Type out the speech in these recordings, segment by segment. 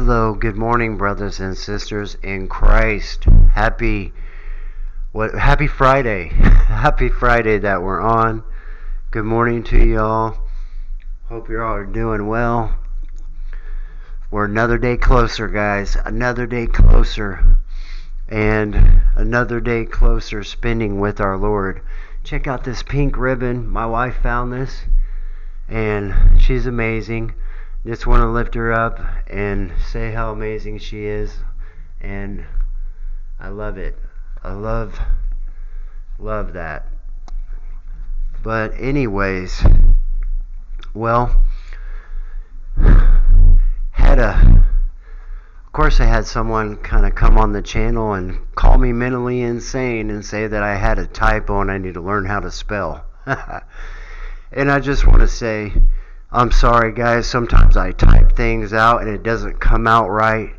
Hello, good morning, brothers and sisters in Christ. Happy what happy Friday. happy Friday that we're on. Good morning to y'all. Hope you're all doing well. We're another day closer, guys. Another day closer. And another day closer spending with our Lord. Check out this pink ribbon. My wife found this and she's amazing just want to lift her up and say how amazing she is and I love it. I love love that. But anyways, well, had a of course I had someone kind of come on the channel and call me mentally insane and say that I had a typo and I need to learn how to spell. and I just want to say I'm sorry, guys. Sometimes I type things out and it doesn't come out right.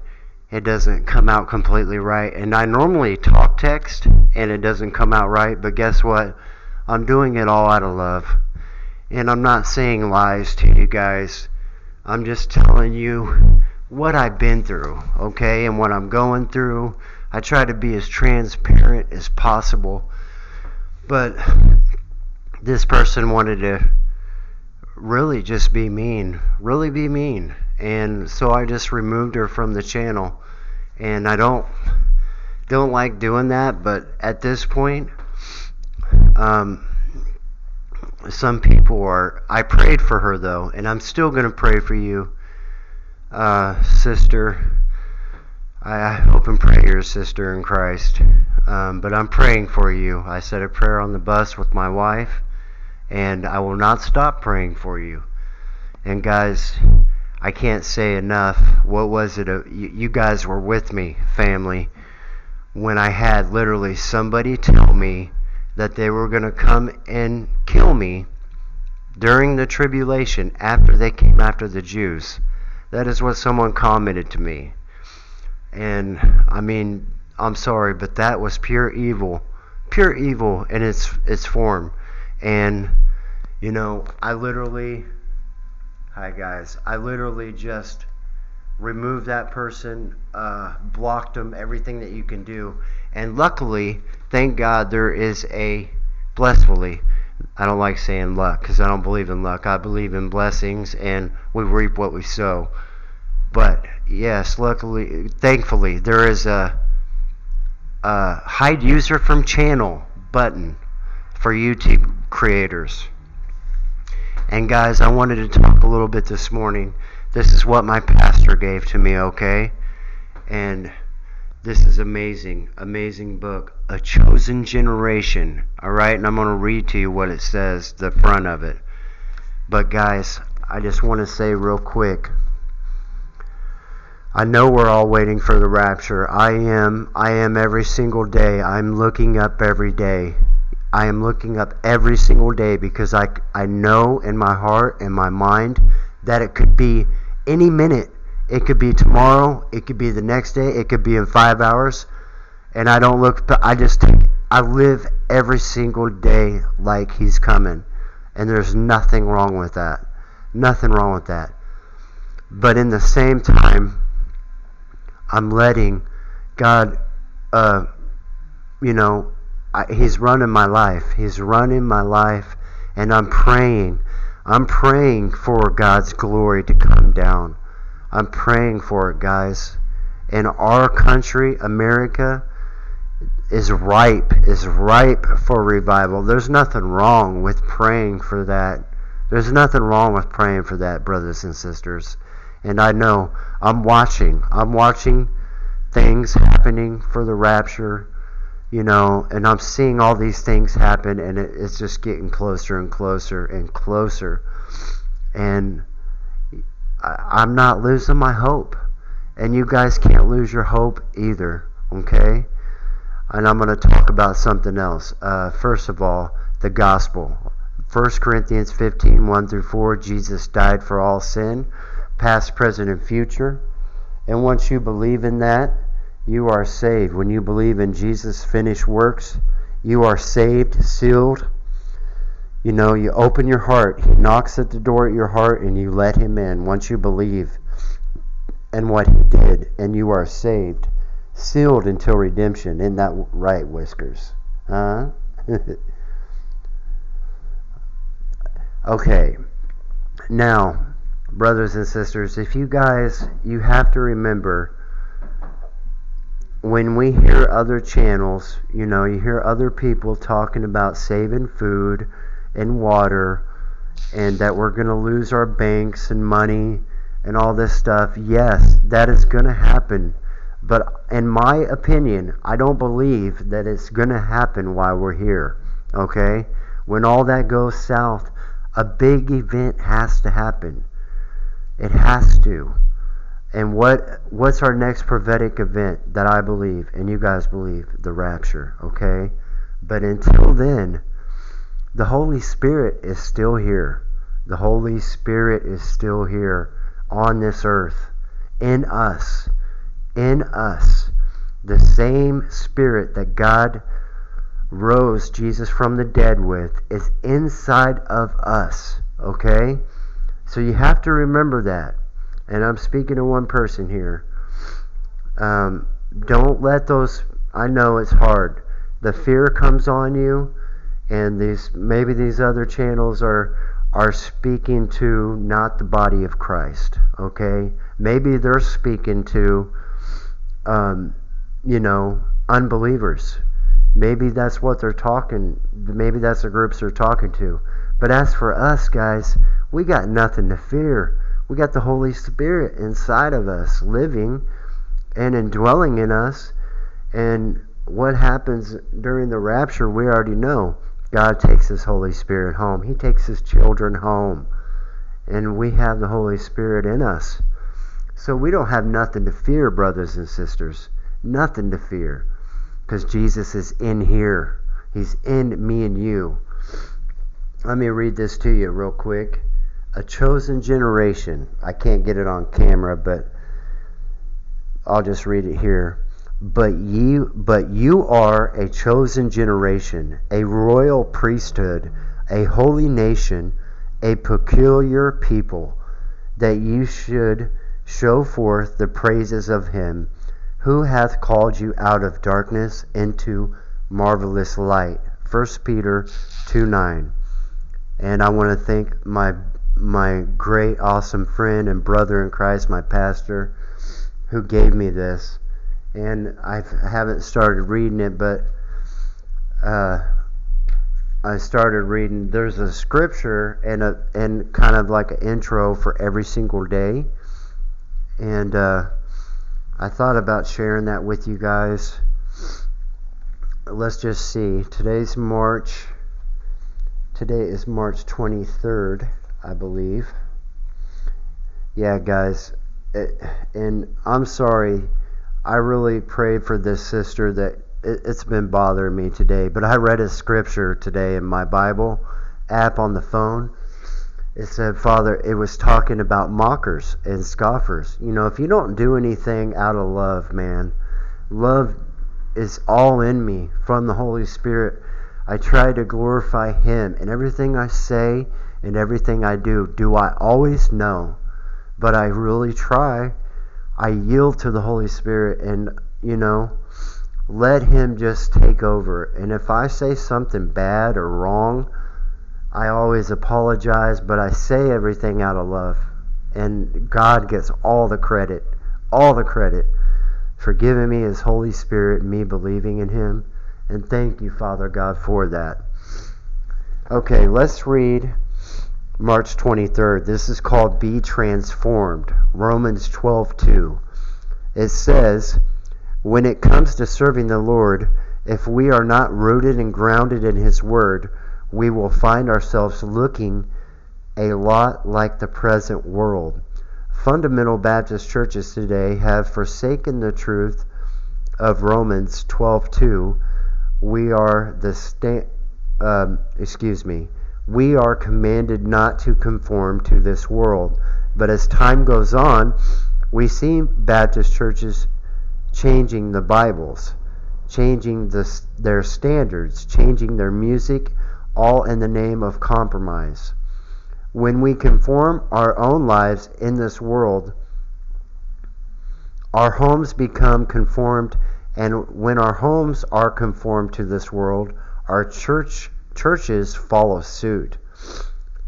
It doesn't come out completely right. And I normally talk text and it doesn't come out right. But guess what? I'm doing it all out of love. And I'm not saying lies to you guys. I'm just telling you what I've been through, okay? And what I'm going through. I try to be as transparent as possible. But this person wanted to really just be mean, really be mean. And so I just removed her from the channel. And I don't don't like doing that, but at this point, um, some people are. I prayed for her though, and I'm still gonna pray for you, uh, sister. I hope and pray you're a sister in Christ. Um, but I'm praying for you. I said a prayer on the bus with my wife and I will not stop praying for you. And guys, I can't say enough. What was it? Uh, you guys were with me, family, when I had literally somebody tell me that they were going to come and kill me during the tribulation after they came after the Jews. That is what someone commented to me. And I mean, I'm sorry, but that was pure evil. Pure evil in its its form. And, you know, I literally, hi guys, I literally just removed that person, uh, blocked them, everything that you can do. And luckily, thank God, there is a, blissfully, I don't like saying luck because I don't believe in luck. I believe in blessings and we reap what we sow. But yes, luckily, thankfully, there is a, a hide user from channel button for YouTube creators. And guys, I wanted to talk a little bit this morning. This is what my pastor gave to me, okay? And this is amazing, amazing book, A Chosen Generation. All right, and I'm going to read to you what it says, the front of it. But guys, I just want to say real quick. I know we're all waiting for the rapture. I am. I am every single day. I'm looking up every day. I am looking up every single day because I, I know in my heart and my mind that it could be any minute. It could be tomorrow. It could be the next day. It could be in five hours. And I don't look, but I just I live every single day like He's coming. And there's nothing wrong with that. Nothing wrong with that. But in the same time, I'm letting God, uh, you know, He's running my life. He's running my life, and I'm praying. I'm praying for God's glory to come down. I'm praying for it, guys. And our country, America, is ripe, is ripe for revival. There's nothing wrong with praying for that. There's nothing wrong with praying for that, brothers and sisters. And I know I'm watching. I'm watching things happening for the rapture you know, and I'm seeing all these things happen, and it, it's just getting closer and closer and closer. And I, I'm not losing my hope. And you guys can't lose your hope either, okay? And I'm going to talk about something else. Uh, first of all, the gospel. 1 Corinthians 15 1 through 4 Jesus died for all sin, past, present, and future. And once you believe in that, you are saved. When you believe in Jesus' finished works, you are saved, sealed. You know, you open your heart. He knocks at the door at your heart and you let him in once you believe. and what he did, and you are saved, sealed until redemption. Isn't that right, Whiskers? Huh? okay. Now, brothers and sisters, if you guys, you have to remember when we hear other channels, you know, you hear other people talking about saving food and water and that we're going to lose our banks and money and all this stuff. Yes, that is going to happen. But in my opinion, I don't believe that it's going to happen while we're here. Okay? When all that goes south, a big event has to happen. It has to. And what what's our next prophetic event that I believe and you guys believe? The rapture, okay? But until then, the Holy Spirit is still here. The Holy Spirit is still here on this earth in us. In us. The same Spirit that God rose Jesus from the dead with is inside of us, okay? So you have to remember that and I'm speaking to one person here. Um, don't let those. I know it's hard. The fear comes on you, and these maybe these other channels are are speaking to not the body of Christ. Okay, maybe they're speaking to, um, you know, unbelievers. Maybe that's what they're talking. Maybe that's the groups they're talking to. But as for us guys, we got nothing to fear we got the Holy Spirit inside of us, living and indwelling in us. And what happens during the rapture, we already know. God takes His Holy Spirit home, He takes His children home. And we have the Holy Spirit in us. So we don't have nothing to fear, brothers and sisters. Nothing to fear. Because Jesus is in here, He's in me and you. Let me read this to you real quick a chosen generation. I can't get it on camera, but I'll just read it here. But you but you are a chosen generation, a royal priesthood, a holy nation, a peculiar people, that you should show forth the praises of him who hath called you out of darkness into marvelous light. 1 Peter 2 9. And I want to thank my my great, awesome friend and brother in Christ, my pastor, who gave me this. And I haven't started reading it, but uh, I started reading. There's a scripture and a and kind of like an intro for every single day, and uh, I thought about sharing that with you guys. Let's just see. Today's March. Today is March 23rd. I believe. Yeah, guys, it, and I'm sorry. I really prayed for this sister that it, it's been bothering me today. But I read a scripture today in my Bible app on the phone. It said, Father, it was talking about mockers and scoffers. You know, if you don't do anything out of love, man, love is all in me from the Holy Spirit. I try to glorify Him in everything I say in everything I do. Do I always know? But I really try. I yield to the Holy Spirit and, you know, let Him just take over. And if I say something bad or wrong, I always apologize, but I say everything out of love. And God gets all the credit, all the credit for giving me His Holy Spirit, me believing in Him. And thank you, Father God, for that. Okay, let's read March 23rd. This is called Be Transformed. Romans 12:2. It says, "When it comes to serving the Lord, if we are not rooted and grounded in his word, we will find ourselves looking a lot like the present world." Fundamental Baptist churches today have forsaken the truth of Romans 12:2. We are the sta- um, excuse me we are commanded not to conform to this world. But as time goes on, we see Baptist churches changing the Bibles, changing the, their standards, changing their music, all in the name of compromise. When we conform our own lives in this world Our homes become conformed, and when our homes are conformed to this world, our church churches follow suit.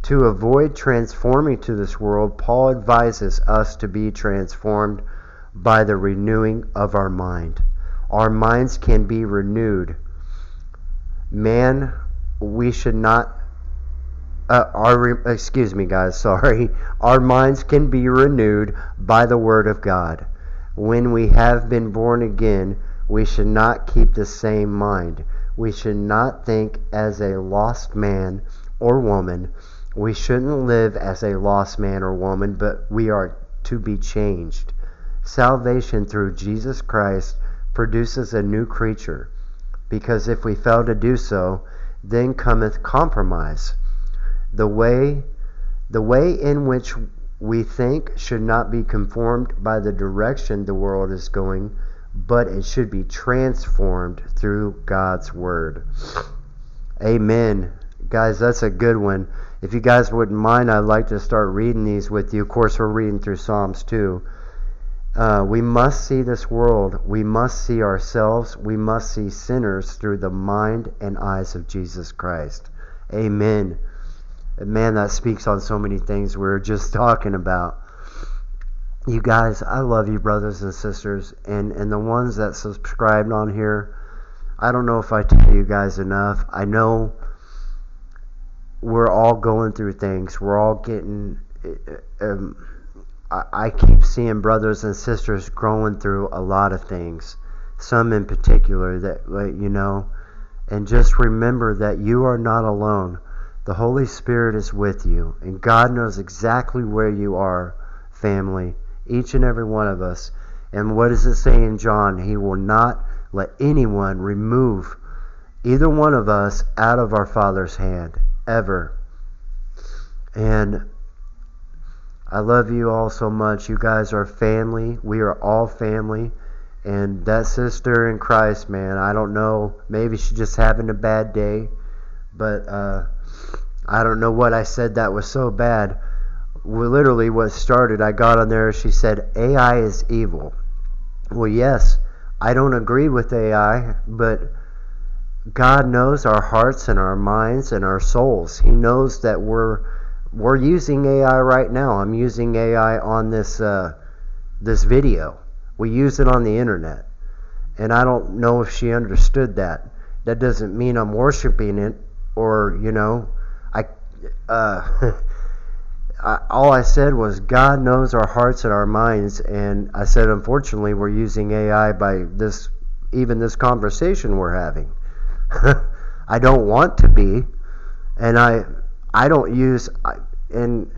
To avoid transforming to this world, Paul advises us to be transformed by the renewing of our mind. Our minds can be renewed. Man, we should not uh, our excuse me guys sorry our minds can be renewed by the word of god when we have been born again we should not keep the same mind we should not think as a lost man or woman. We shouldn't live as a lost man or woman but we are to be changed. Salvation through jesus christ produces a new creature because if we fail to do so then cometh compromise. The way the way in which we think should not be conformed by the direction the world is going, but it should be transformed through God's word. Amen. Guys, that's a good one. If you guys wouldn't mind, I'd like to start reading these with you. Of course, we're reading through Psalms too. Uh, we must see this world. We must see ourselves. We must see sinners through the mind and eyes of Jesus Christ. Amen. Man, that speaks on so many things we are just talking about. You guys, I love you, brothers and sisters, and and the ones that subscribed on here. I don't know if I tell you guys enough. I know we're all going through things. We're all getting. Um, I, I keep seeing brothers and sisters growing through a lot of things. Some in particular that you know, and just remember that you are not alone. The Holy Spirit is with you, and God knows exactly where you are, family, each and every one of us. And what does it say in John? He will not let anyone remove either one of us out of our Father's hand, ever. And I love you all so much. You guys are family. We are all family. And that sister in Christ, man, I don't know. Maybe she's just having a bad day. But, uh, I don't know what I said that was so bad. Literally, what started, I got on there, she said, AI is evil. Well, yes, I don't agree with AI, but God knows our hearts and our minds and our souls. He knows that we're we're using AI right now. I'm using AI on this uh, this video. We use it on the internet, and I don't know if she understood that. That doesn't mean I'm worshiping it or you know I, uh, I, all I said was God knows our hearts and our minds, and I said unfortunately we're using AI by this even this conversation we're having. I don't want to be, and I I don't use I, and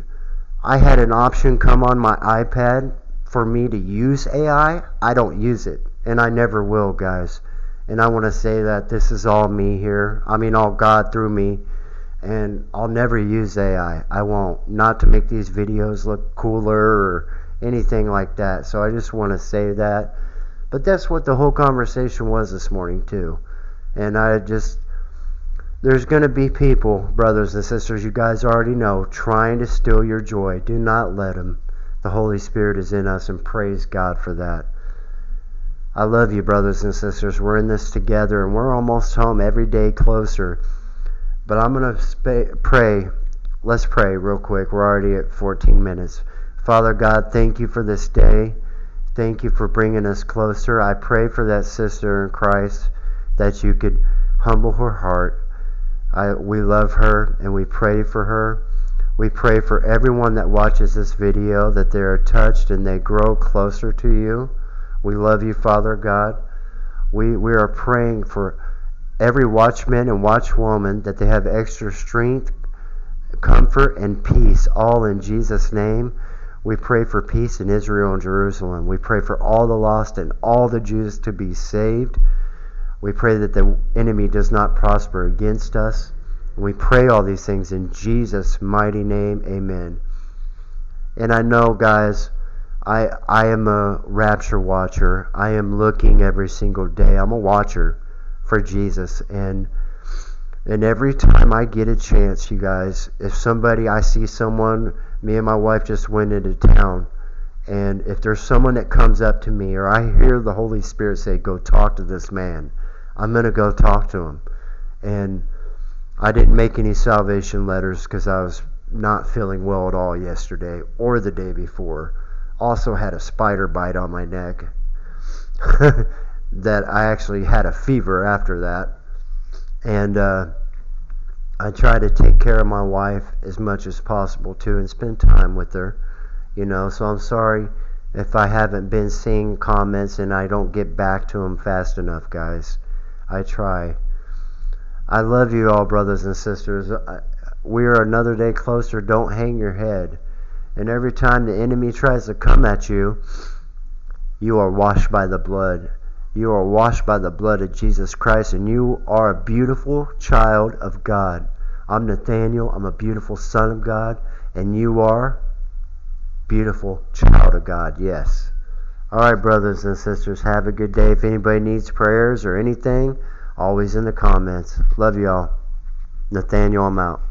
I had an option come on my iPad for me to use AI. I don't use it, and I never will, guys. And I want to say that this is all me here. I mean, all God through me and I'll never use AI. I won't. Not to make these videos look cooler or anything like that. So I just want to say that. But that's what the whole conversation was this morning, too. And I just, there's going to be people, brothers and sisters, you guys already know, trying to steal your joy. Do not let them. The Holy Spirit is in us, and praise God for that. I love you, brothers and sisters. We're in this together, and we're almost home every day closer but I'm going to pray. Let's pray real quick. We're already at 14 minutes. Father God, thank you for this day. Thank you for bringing us closer. I pray for that sister in Christ that you could humble her heart. I, we love her and we pray for her. We pray for everyone that watches this video that they are touched and they grow closer to you. We love you, Father God. We, we are praying for every watchman and watchwoman that they have extra strength, comfort, and peace, all in Jesus' name. We pray for peace in Israel and Jerusalem. We pray for all the lost and all the Jews to be saved. We pray that the enemy does not prosper against us. We pray all these things in Jesus' mighty name. Amen. And I know, guys, I I am a rapture watcher. I am looking every single day. I'm a watcher for Jesus and and every time I get a chance, you guys, if somebody I see someone, me and my wife just went into town And if there's someone that comes up to me or I hear the Holy Spirit say, go talk to this man, I'm to go talk to him. And I didn't make any salvation letters because I was not feeling well at all yesterday or the day before. Also had a spider bite on my neck that I actually had a fever after that. And uh, I try to take care of my wife as much as possible too and spend time with her. You know, so I'm sorry if I haven't been seeing comments and I don't get back to them fast enough, guys. I try. I love you all, brothers and sisters. We are another day closer. Don't hang your head. And every time the enemy tries to come at you, you are washed by the blood. You are washed by the blood of Jesus Christ, and you are a beautiful child of God. I'm Nathaniel. I'm a beautiful son of God, and you are beautiful child of God. Yes. All right, brothers and sisters, have a good day. If anybody needs prayers or anything, always in the comments. Love y'all. Nathaniel, I'm out.